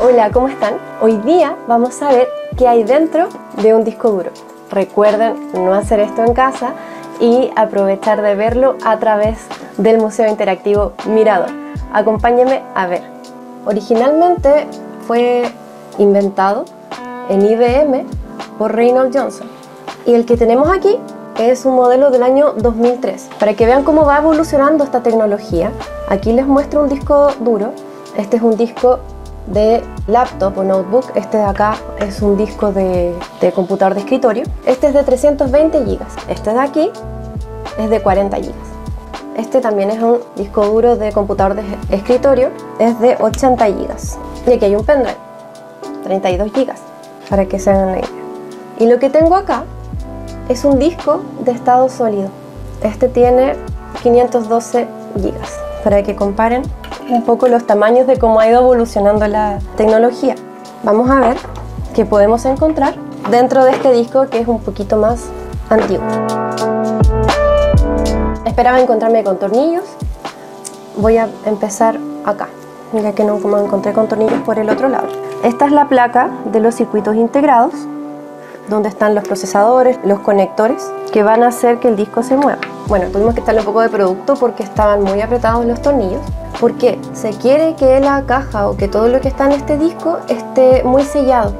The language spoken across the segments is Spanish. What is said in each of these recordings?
Hola, ¿cómo están? Hoy día vamos a ver qué hay dentro de un disco duro. Recuerden no hacer esto en casa y aprovechar de verlo a través del Museo Interactivo Mirador. Acompáñenme a ver. Originalmente fue inventado en IBM por Reynolds Johnson y el que tenemos aquí es un modelo del año 2003. Para que vean cómo va evolucionando esta tecnología, aquí les muestro un disco duro. Este es un disco de laptop o notebook. Este de acá es un disco de, computador de escritorio. Este es de 320 GB. Este de aquí es de 40 GB. Este también es un disco duro de computador de escritorio. Es de 80 GB. Y aquí hay un pendrive, 32 GB, para que se hagan la idea. Y lo que tengo acá es un disco de estado sólido. Este tiene 512 GB, para que comparen un poco los tamaños de cómo ha ido evolucionando la tecnología. Vamos a ver qué podemos encontrar dentro de este disco que es un poquito más antiguo. Esperaba encontrarme con tornillos. Voy a empezar acá, ya que no como encontré con tornillos por el otro lado. Esta es la placa de los circuitos integrados, donde están los procesadores, los conectores, que van a hacer que el disco se mueva. Bueno, tuvimos que estarle un poco de producto porque estaban muy apretados los tornillos, porque se quiere que la caja o que todo lo que está en este disco esté muy sellado,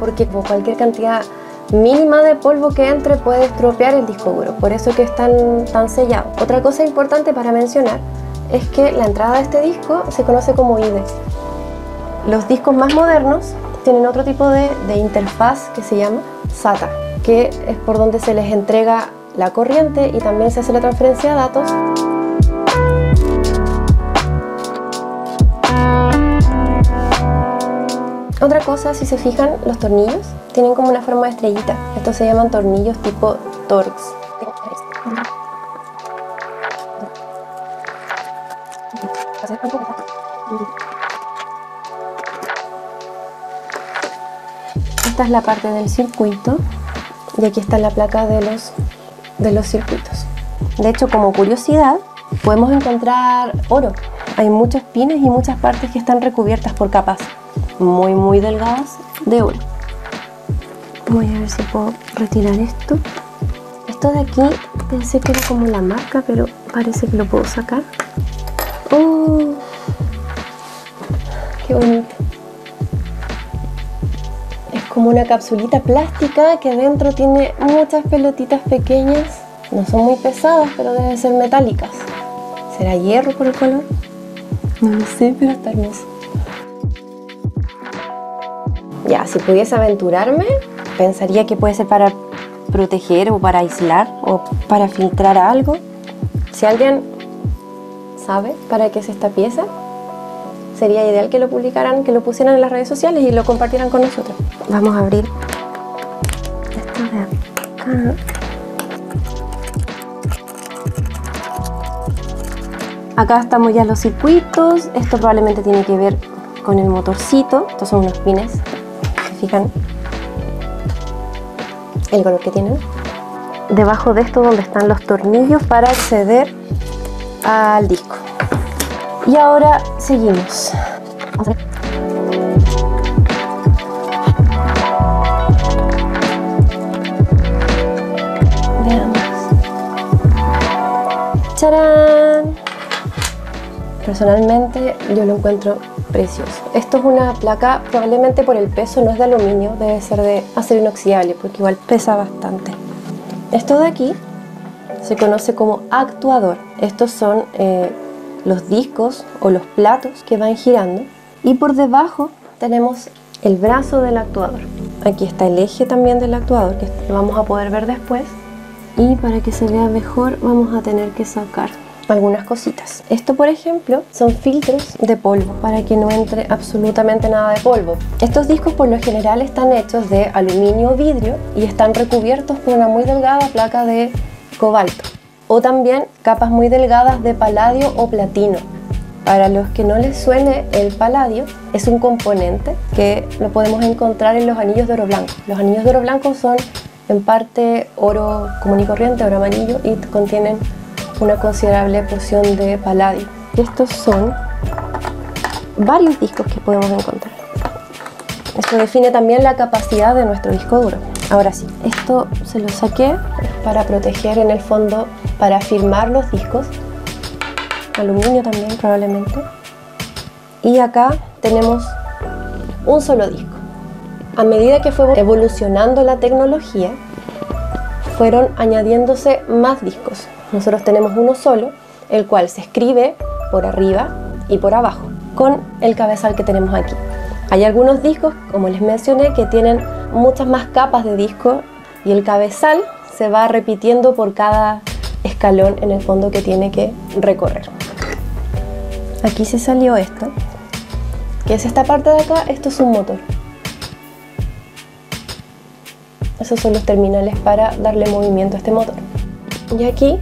porque por cualquier cantidad mínima de polvo que entre puede estropear el disco duro, por eso que están tan sellados. Otra cosa importante para mencionar es que la entrada de este disco se conoce como IDE. Los discos más modernos tienen otro tipo de, de interfaz que se llama SATA, que es por donde se les entrega la corriente y también se hace la transferencia de datos Otra cosa, si se fijan, los tornillos tienen como una forma de estrellita. Estos se llaman tornillos tipo Torx. Esta es la parte del circuito y aquí está la placa de los, de los circuitos. De hecho, como curiosidad, podemos encontrar oro. Hay muchos pines y muchas partes que están recubiertas por capas muy muy delgadas de oro. Voy a ver si puedo retirar esto. Esto de aquí pensé que era como la marca, pero parece que lo puedo sacar. ¡Oh! Como una capsulita plástica que adentro tiene muchas pelotitas pequeñas. No son muy pesadas, pero deben ser metálicas. ¿Será hierro por el color? No lo sé, pero está hermoso. Ya, si pudiese aventurarme, pensaría que puede ser para proteger o para aislar o para filtrar algo. Si alguien sabe para qué es esta pieza, sería ideal que lo publicaran, que lo pusieran en las redes sociales y lo compartieran con nosotros. Vamos a abrir esto de acá. Acá estamos ya los circuitos. Esto probablemente tiene que ver con el motorcito. Estos son unos pines fijan el color que tienen. Debajo de esto donde están los tornillos para acceder al disco. Y ahora seguimos. Veamos. ¡Charán! Personalmente yo lo encuentro precioso. Esto es una placa, probablemente por el peso no es de aluminio, debe ser de acero inoxidable porque igual pesa bastante. Esto de aquí se conoce como actuador. Estos son eh, los discos o los platos que van girando y por debajo tenemos el brazo del actuador. Aquí está el eje también del actuador que vamos a poder ver después y para que se vea mejor vamos a tener que sacar algunas cositas. Esto, por ejemplo, son filtros de polvo para que no entre absolutamente nada de polvo. Estos discos por lo general están hechos de aluminio o vidrio y están recubiertos por una muy delgada placa de cobalto o también capas muy delgadas de paladio o platino. Para los que no les suene el paladio, es un componente que lo podemos encontrar en los anillos de oro blanco. Los anillos de oro blanco son en parte oro común y corriente, oro amarillo y contienen una considerable porción de paladio. Estos son varios discos que podemos encontrar. Esto define también la capacidad de nuestro disco duro. Ahora sí, esto se lo saqué para proteger en el fondo, para firmar los discos. Aluminio también probablemente. Y acá tenemos un solo disco. A medida que fue evolucionando la tecnología, fueron añadiéndose más discos. Nosotros tenemos uno solo, el cual se escribe por arriba y por abajo, con el cabezal que tenemos aquí. Hay algunos discos, como les mencioné, que tienen muchas más capas de disco y el cabezal se va repitiendo por cada escalón en el fondo que tiene que recorrer. Aquí se salió esto, que es esta parte de acá, esto es un motor. Esos son los terminales para darle movimiento a este motor. Y aquí,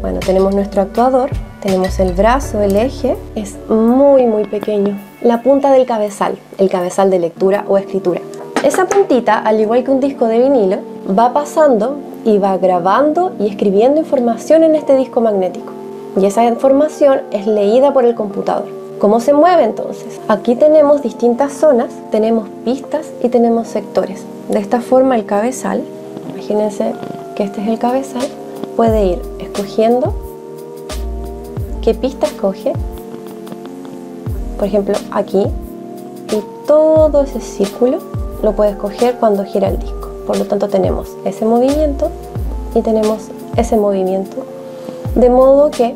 bueno, tenemos nuestro actuador, tenemos el brazo, el eje, es muy muy pequeño. La punta del cabezal, el cabezal de lectura o escritura. Esa puntita, al igual que un disco de vinilo, va pasando y va grabando y escribiendo información en este disco magnético. Y esa información es leída por el computador. ¿Cómo se mueve entonces? Aquí tenemos distintas zonas, tenemos pistas y tenemos sectores. De esta forma el cabezal, imagínense que este es el cabezal, puede ir escogiendo qué pista escoge. Por ejemplo, aquí. Y todo ese círculo lo puede escoger cuando gira el disco. Por lo tanto tenemos ese movimiento y tenemos ese movimiento. De modo que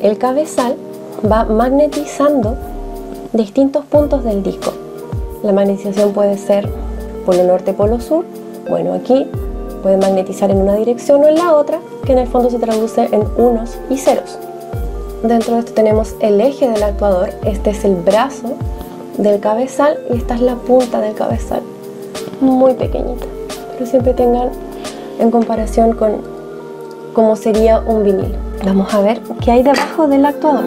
el cabezal va magnetizando distintos puntos del disco. La magnetización puede ser polo norte, polo sur. Bueno, aquí puede magnetizar en una dirección o en la otra, que en el fondo se traduce en unos y ceros. Dentro de esto tenemos el eje del actuador, este es el brazo del cabezal y esta es la punta del cabezal, muy pequeñita, siempre tengan en comparación con cómo sería un vinilo. Vamos a ver qué hay debajo del actuador.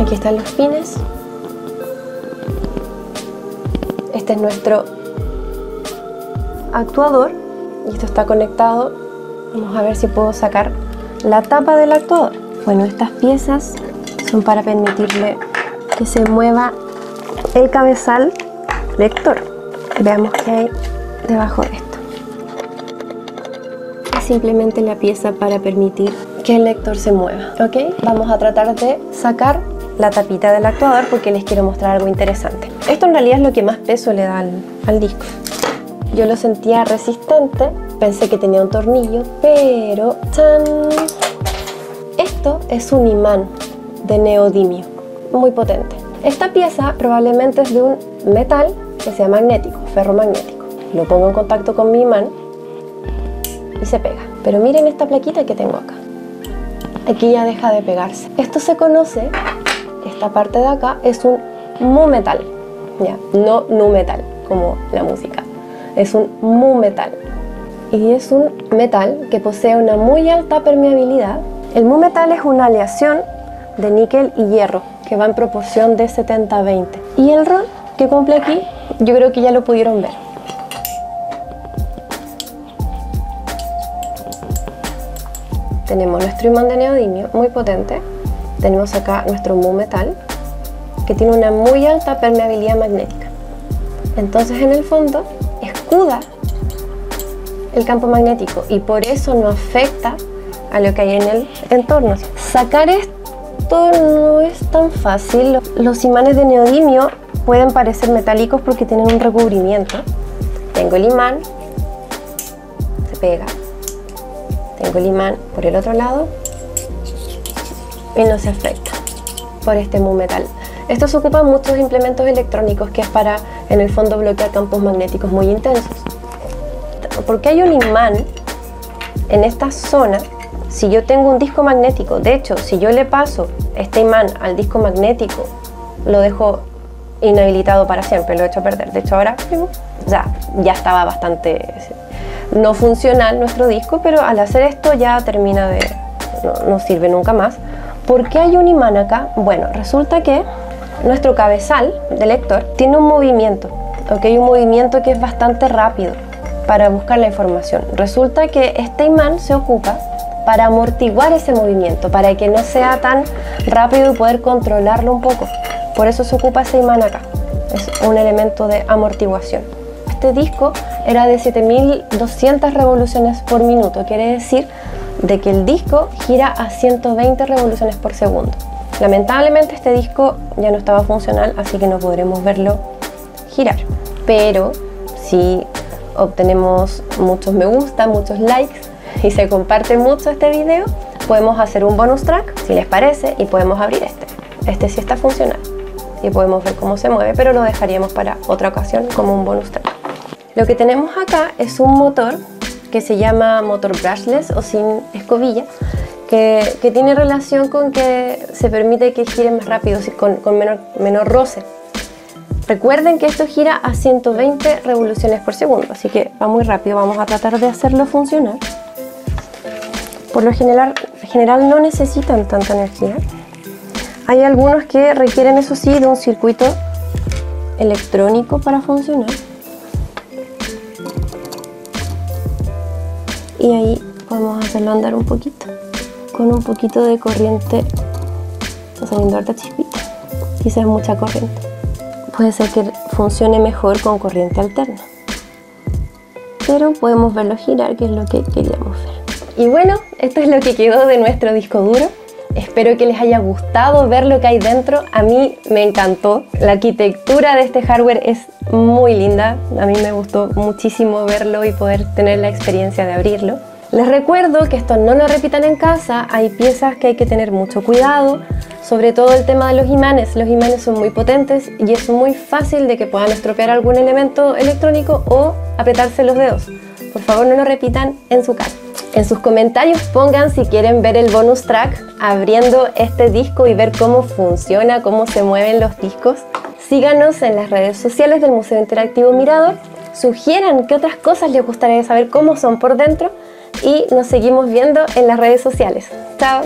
Aquí están los pines. Este es nuestro actuador y esto está conectado. Vamos a ver si puedo sacar la tapa del actuador. Bueno, estas piezas son para permitirle que se mueva el cabezal lector. Veamos qué hay debajo de esto. Es simplemente la pieza para permitir que el lector se mueva. ¿Ok? Vamos a tratar de sacar la tapita del actuador porque les quiero mostrar algo interesante. Esto en realidad es lo que más peso le da al, disco. Yo lo sentía resistente, pensé que tenía un tornillo, pero ¡chan! Esto es un imán de neodimio, muy potente. Esta pieza probablemente es de un metal que sea magnético, ferromagnético. Lo pongo en contacto con mi imán y se pega. Pero miren esta plaquita que tengo acá. Aquí ya deja de pegarse. Esto se conoce esta parte de acá es un mu metal, ya, no nu metal como la música, es un mu metal y es un metal que posee una muy alta permeabilidad. El mu metal es una aleación de níquel y hierro que va en proporción de 70-20 y el rol que cumple aquí yo creo que ya lo pudieron ver. Tenemos nuestro imán de neodimio muy potente tenemos acá nuestro mu metal que tiene una muy alta permeabilidad magnética. Entonces en el fondo escuda el campo magnético y por eso no afecta a lo que hay en el entorno. Sacar esto no es tan fácil. Los imanes de neodimio pueden parecer metálicos porque tienen un recubrimiento. Tengo el imán, se pega. Tengo el imán por el otro lado, y no se afecta por este mu metal. Esto se ocupa en muchos implementos electrónicos que es para en el fondo bloquear campos magnéticos muy intensos. Porque hay un imán en esta zona, si yo tengo un disco magnético, de hecho, si yo le paso este imán al disco magnético, lo dejo inhabilitado para siempre, lo he hecho perder. De hecho, ahora ya, estaba bastante no funcional nuestro disco, pero al hacer esto ya termina de, no, no sirve nunca más. ¿Por qué hay un imán acá? Bueno, resulta que nuestro cabezal de lector tiene un movimiento, ¿ok? Un movimiento que es bastante rápido para buscar la información. Resulta que este imán se ocupa para amortiguar ese movimiento, para que no sea tan rápido y poder controlarlo un poco. Por eso se ocupa ese imán acá. Es un elemento de amortiguación. Este disco era de 7200 revoluciones por minuto, quiere decir de que el disco gira a 120 revoluciones por segundo. Lamentablemente este disco ya no estaba funcional, así que no podremos verlo girar. Pero si obtenemos muchos me gusta, muchos likes y se comparte mucho este video, podemos hacer un bonus track, si les parece, y podemos abrir este. Este sí está funcional y podemos ver cómo se mueve, pero lo dejaríamos para otra ocasión como un bonus track. Lo que tenemos acá es un motor que se llama motor brushless o sin escobilla, que, tiene relación con que se permite que gire más rápido, con, con menor, menor roce. Recuerden que esto gira a 120 revoluciones por segundo, así que va muy rápido, vamos a tratar de hacerlo funcionar. Por lo general, general no necesitan tanta energía. Hay algunos que requieren, eso sí, de un circuito electrónico para funcionar. Y ahí podemos hacerlo andar un poquito con un poquito de corriente. Está saliendo harta chispita. Quizás mucha corriente. Puede ser que funcione mejor con corriente alterna. Pero podemos verlo girar, que es lo que queríamos ver. Y bueno, esto es lo que quedó de nuestro disco duro. Espero que les haya gustado ver lo que hay dentro. A mí me encantó. La arquitectura de este hardware es muy linda. A mí me gustó muchísimo verlo y poder tener la experiencia de abrirlo. Les recuerdo que esto no lo repitan en casa. Hay piezas que hay que tener mucho cuidado. Sobre todo el tema de los imanes. Los imanes son muy potentes y es muy fácil de que puedan estropear algún elemento electrónico o apretarse los dedos. Por favor no lo repitan en su casa. En sus comentarios pongan si quieren ver el bonus track abriendo este disco y ver cómo funciona, cómo se mueven los discos. Síganos en las redes sociales del Museo Interactivo Mirador. Sugieran qué otras cosas les gustaría saber cómo son por dentro y nos seguimos viendo en las redes sociales. Chao.